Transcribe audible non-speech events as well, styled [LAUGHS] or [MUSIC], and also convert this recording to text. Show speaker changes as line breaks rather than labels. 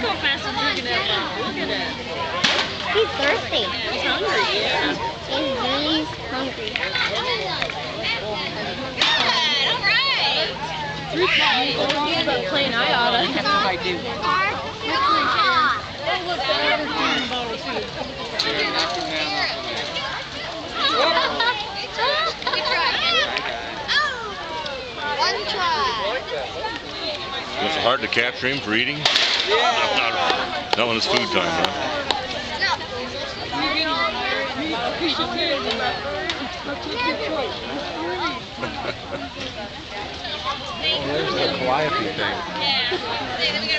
God. Look how fast he's drinking that bottle. Look at that.
He's thirsty.
He's hungry, yeah.
He's really hungry.
But plain I oughta.
That's what I do.
One try.
Was it hard to capture him for eating? Not one is food time, huh? [LAUGHS]
Oh, there's the Calliope thing.